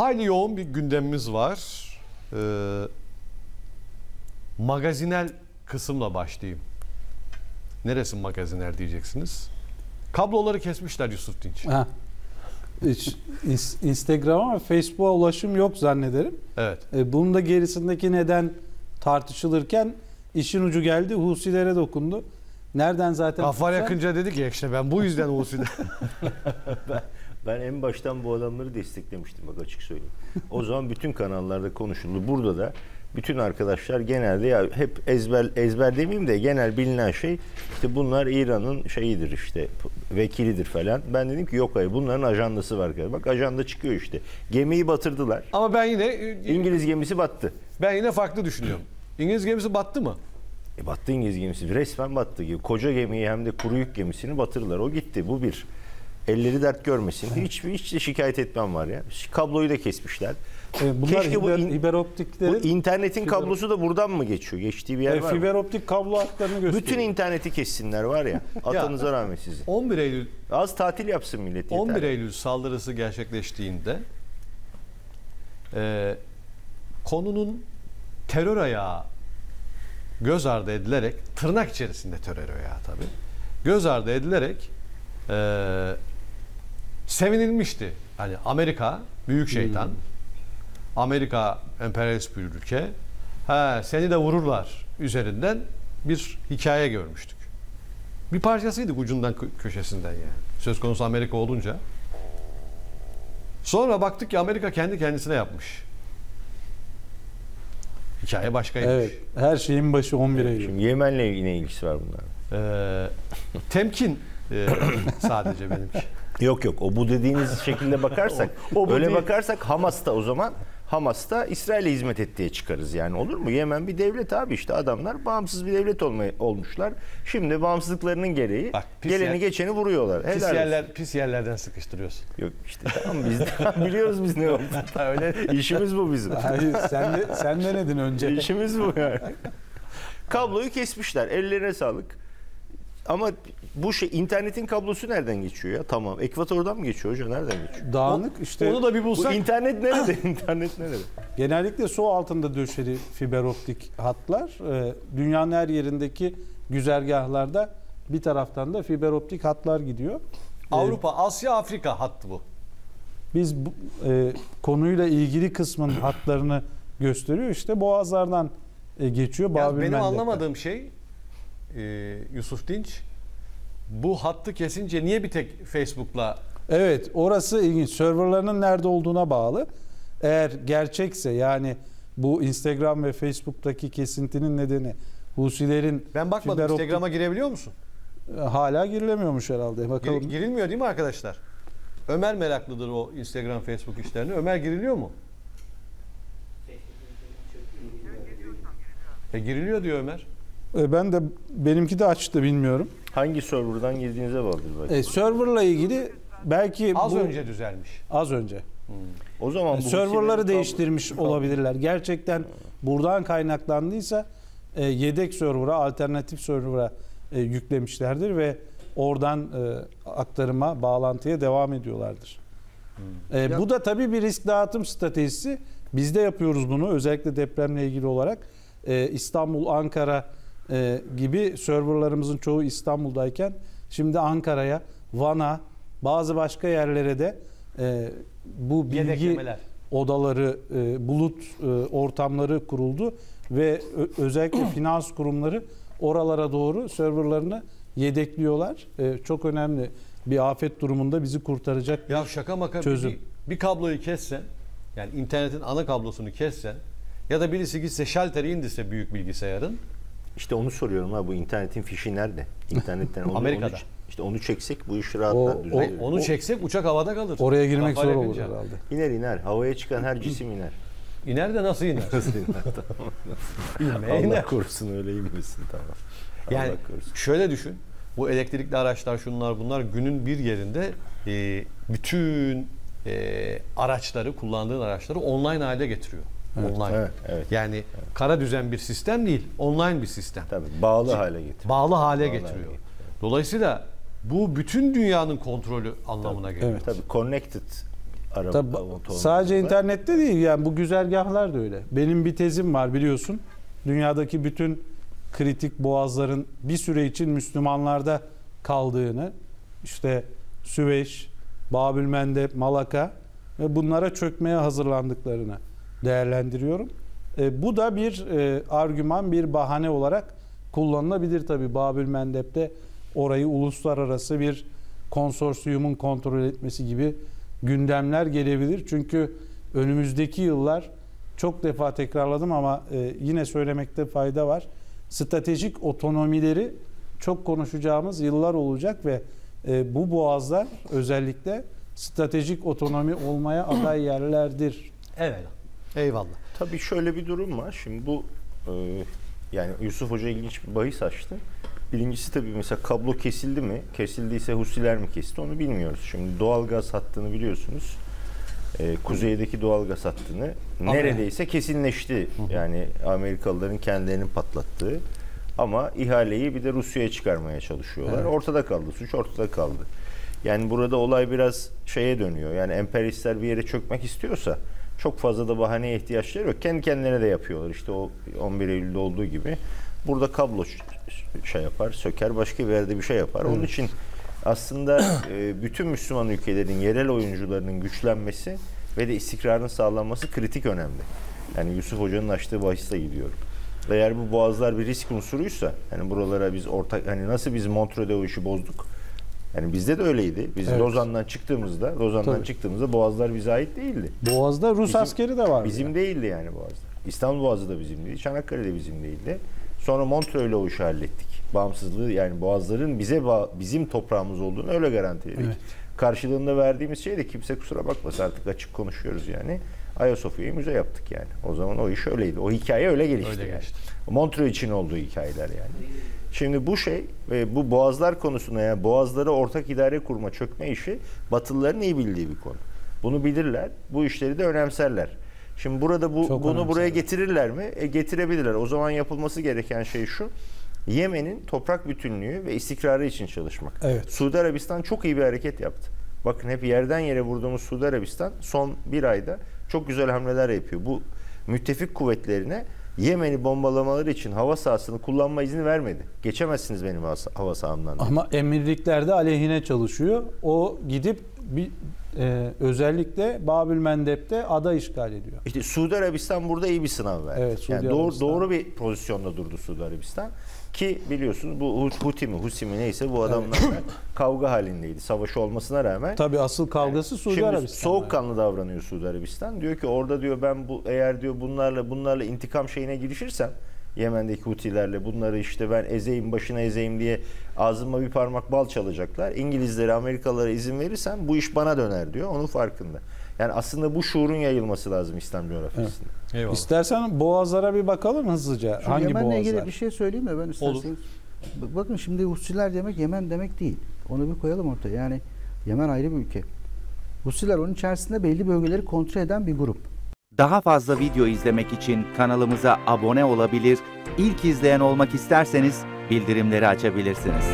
Hayli yoğun bir gündemimiz var. Ee, magazinel kısımla başlayayım. Neresi magazinel diyeceksiniz? Kabloları kesmişler Yusuf Dinç. Ha. Instagram'a ve Facebook'a ulaşım yok zannederim. Evet. E, bunun da gerisindeki neden tartışılırken işin ucu geldi Husilere dokundu. Nereden zaten tutsan- yakınca dedi ki işte ben bu yüzden Uğur'dan Ben en baştan bu adamları desteklemiştim bak açık söyleyeyim. O zaman bütün kanallarda konuşuldu. Burada da bütün arkadaşlar genelde ya hep ezber ezber demeyeyim de genel bilinen şey işte bunlar İran'ın şeyidir işte vekilidir falan. Ben dedim ki yok hayır bunların ajandası var. Bak ajanda çıkıyor işte. Gemiyi batırdılar. Ama ben yine e, İngiliz gemisi battı. ben yine farklı düşünüyorum. İngiliz gemisi battı mı? E battı İngiliz gemisi. Resmen battı gibi. Koca gemiyi hem de kuru yük gemisini batırdılar. O gitti. Bu bir. Elleri dert görmesin. Hiç, hiç de şikayet etmem var ya. Kabloyu da kesmişler. E, bunlar Keşke bu hiber, in- Bu internetin Fiber- kablosu da buradan mı geçiyor? Geçtiği bir yer e, var mı? fiber optik kablo hatlarını gösteriyor. Bütün interneti kessinler var ya. Atanıza rağmen sizin. 11 Eylül Az tatil yapsın millet. yeter. 11 Eylül saldırısı gerçekleştiğinde e, konunun terör ayağı göz ardı edilerek tırnak içerisinde terör ayağı tabi göz ardı edilerek e, sevinilmişti. Hani Amerika büyük şeytan. Amerika emperyalist bir ülke. Ha seni de vururlar üzerinden bir hikaye görmüştük. Bir parçasıydık ucundan kö- köşesinden yani. Söz konusu Amerika olunca. Sonra baktık ki Amerika kendi kendisine yapmış. Hikaye başkaymış. Evet. Her şeyin başı 11 Eylül. Şimdi Yemen'le ne ilgisi var bunların? Ee, temkin e, sadece benimki. Yok yok o bu dediğiniz şekilde bakarsak O- o öyle değil. bakarsak Hamas'ta o zaman Hamas'ta İsrail'e hizmet ettiğe çıkarız yani olur mu? Yemen bir devlet abi işte adamlar bağımsız bir devlet olmaya, olmuşlar. Şimdi bağımsızlıklarının gereği Bak, pis geleni yer- geçeni vuruyorlar. Pis Helal olsun. yerler pis yerlerden sıkıştırıyorsun. Yok işte tamam biz de biliyoruz biz ne oldu. Öyle İşimiz bu bizim. Hayır, sen de sen denedin önce. İşimiz bu yani. Kabloyu kesmişler. Ellerine sağlık. Ama bu şey internetin kablosu nereden geçiyor ya? Tamam. Ekvatordan mı geçiyor hocam? Nereden geçiyor? Dağınık işte Onu da bir Bu bulsak. internet nerede? internet nerede? genellikle su altında döşeli fiber optik hatlar. Ee, dünyanın her yerindeki güzergahlarda bir taraftan da fiber optik hatlar gidiyor. Ee, Avrupa, Asya, Afrika hattı bu. Biz bu, e, konuyla ilgili kısmın hatlarını gösteriyor. İşte boğazlardan e, geçiyor. Yani benim anlamadığım şey e, Yusuf Dinç bu hattı kesince niye bir tek Facebook'la Evet orası ilginç. Serverlarının nerede olduğuna bağlı. Eğer gerçekse yani bu Instagram ve Facebook'taki kesintinin nedeni Husilerin ben bakmadım fiber optik- Instagram'a girebiliyor musun? E, hala girilemiyormuş herhalde. Gir- Bakalım. girilmiyor değil mi arkadaşlar? Ömer meraklıdır o Instagram, Facebook işlerine. Ömer giriliyor mu? E giriliyor diyor Ömer. E, ben de benimki de açtı bilmiyorum. Hangi serverdan girdiğinize bağlıdır belki. E, serverla ilgili belki Az bu- önce düzelmiş. az önce. O zaman bu Serverları değiştirmiş kablo- olabilirler. Gerçekten buradan kaynaklandıysa e, yedek server'a, alternatif server'a e, yüklemişlerdir ve oradan e, aktarıma, bağlantıya devam ediyorlardır. E, bu da tabii bir risk dağıtım stratejisi. Biz de yapıyoruz bunu özellikle depremle ilgili olarak. E, İstanbul, Ankara e, gibi serverlarımızın çoğu İstanbul'dayken şimdi Ankara'ya, Van'a, bazı başka yerlere de e, bu bilgi odaları, e, bulut e, ortamları kuruldu ve özellikle finans kurumları oralara doğru serverlarını yedekliyorlar. E, çok önemli bir afet durumunda bizi kurtaracak bir Ya şaka maka Çözüm. Bir, bir kabloyu kessen yani internetin ana kablosunu kessen ya da birisi gitse şalteri indirse büyük bilgisayarın İşte onu soruyorum ha bu internetin fişi nerede? İnternetten onu, Amerika'da. Onu, işte onu çeksek bu iş rahatlar o- düzelir. onu çeksek uçak havada kalır. oraya girmek Kafayla zor olur yakınca. herhalde. İner iner. Havaya çıkan her cisim iner. İner de nasıl iner? Nasıl iner? Tamam. Allah iner. korusun öyle inmesin tamam. Yani Allah korusun. şöyle düşün. Bu elektrikli araçlar şunlar bunlar günün bir yerinde e, bütün e, araçları kullandığın araçları online hale getiriyor. Online. Evet, evet. Yani kara düzen bir sistem değil, online bir sistem. Tabii bağlı hale getir. Bağlı hale Bağlı getiriyor. hale getiriyor. Dolayısıyla bu bütün dünyanın kontrolü anlamına geliyor. Evet. Tabii connected araba Tabii, motorları sadece var. internette değil yani bu güzergahlar da öyle. Benim bir tezim var biliyorsun. Dünyadaki bütün kritik boğazların bir süre için Müslümanlarda kaldığını işte Süveyş, Babül Mendeb, Malaka ve bunlara çökmeye hazırlandıklarını değerlendiriyorum. E, bu da bir e, argüman, bir bahane olarak kullanılabilir tabii. Babül Mendeb'de orayı uluslararası bir konsorsiyumun kontrol etmesi gibi gündemler gelebilir. Çünkü önümüzdeki yıllar çok defa tekrarladım ama e, yine söylemekte fayda var. Stratejik otonomileri çok konuşacağımız yıllar olacak ve e, bu boğazlar özellikle stratejik otonomi olmaya aday yerlerdir. Evet. Eyvallah. Tabii şöyle bir durum var. Şimdi bu e, yani Yusuf Hoca ilginç bir bahis açtı. Birincisi tabii mesela kablo kesildi mi? Kesildiyse Husiler mi kesti onu bilmiyoruz. Şimdi doğal gaz hattını biliyorsunuz. E, kuzeydeki doğal gaz hattını neredeyse kesinleşti. Yani Amerikalıların kendilerinin patlattığı. Ama ihaleyi bir de Rusya'ya çıkarmaya çalışıyorlar. Evet. Ortada kaldı. Suç ortada kaldı. Yani burada olay biraz şeye dönüyor. Yani emperyalistler bir yere çökmek istiyorsa çok fazla da bahaneye ihtiyaçları yok. Kendi kendilerine de yapıyorlar. İşte o 11 Eylül'de olduğu gibi. Burada kablo şey yapar, söker, başka bir yerde bir şey yapar. Onun için aslında e, bütün Müslüman ülkelerin yerel oyuncularının güçlenmesi ve de istikrarın sağlanması kritik önemli. Yani Yusuf Hoca'nın açtığı bahisle gidiyorum. Eğer bu boğazlar bir risk unsuruysa, hani buralara biz ortak, hani nasıl biz Montreux'de o işi bozduk? Yani bizde de öyleydi. Biz Evet. Lozan'dan çıktığımızda, Lozan'dan Tabii. çıktığımızda boğazlar bize ait değildi. Boğaz'da Rus Bizim- askeri de var. Bizim değildi yani Boğaz'da. İstanbul Boğazı da bizim değil, Çanakkale de bizim değildi. Sonra Montreux'le o işi hallettik. Bağımsızlığı yani Boğazların bize bizim toprağımız olduğunu öyle garantiledik. Evet. Karşılığında verdiğimiz şey de kimse kusura bakmasın artık açık konuşuyoruz yani. Ayasofya'yı müze yaptık yani. O zaman o iş öyleydi. O hikaye öyle gelişti Öyle yani. geçti. Montreux için olduğu hikayeler yani. Şimdi bu şey ve bu boğazlar konusunda yani boğazları ortak idare kurma çökme işi Batılıların iyi bildiği bir konu. Bunu bilirler. Bu işleri de önemserler. Şimdi burada bu Çok bunu önemserler. buraya getirirler mi? E, getirebilirler. O zaman yapılması gereken şey şu. Yemen'in toprak bütünlüğü ve istikrarı için çalışmak. Evet. Suudi Arabistan çok iyi bir hareket yaptı. Bakın hep yerden yere vurduğumuz Suudi Arabistan son bir ayda çok güzel hamleler yapıyor. Bu müttefik kuvvetlerine Yemen'i bombalamaları için hava sahasını kullanma izni vermedi. Geçemezsiniz benim hava, sahamdan. dedi. Ama emirlikler de aleyhine çalışıyor. O gidip bir e, özellikle Babül Mendeb'de ada işgal ediyor. İşte Suudi Arabistan burada iyi bir sınav verdi. Evet, Suudi yani doğru, Arabistan. doğru bir pozisyonda durdu Suudi Arabistan. Ki biliyorsunuz bu Hut- Huti mi, Husi mi neyse bu adamlarla kavga halindeydi. Savaşı olmasına rağmen. Tabii asıl kavgası Suudi Şimdi Arabistan. soğukkanlı davranıyor Suudi Arabistan. Diyor ki orada diyor ben bu eğer diyor bunlarla bunlarla intikam şeyine girişirsem Yemen'deki Hutilerle bunları işte ben ezeyim başına ezeyim diye ağzıma bir parmak bal çalacaklar. İngilizlere, Amerikalılara izin verirsem bu iş bana döner diyor. Onun farkında. Yani aslında bu şuurun yayılması lazım İslam coğrafyasında. Eyvallah. İstersen boğazlara bir bakalım hızlıca. Şu Hangi Yemen'le boğazlar? ilgili bir şey söyleyeyim mi ben isterseniz? B- Bakın şimdi Husiler demek Yemen demek değil. Onu bir koyalım ortaya. Yani Yemen ayrı bir ülke. Husiler onun içerisinde belli bölgeleri kontrol eden bir grup. Daha fazla video izlemek için kanalımıza abone olabilir, ilk izleyen olmak isterseniz bildirimleri açabilirsiniz.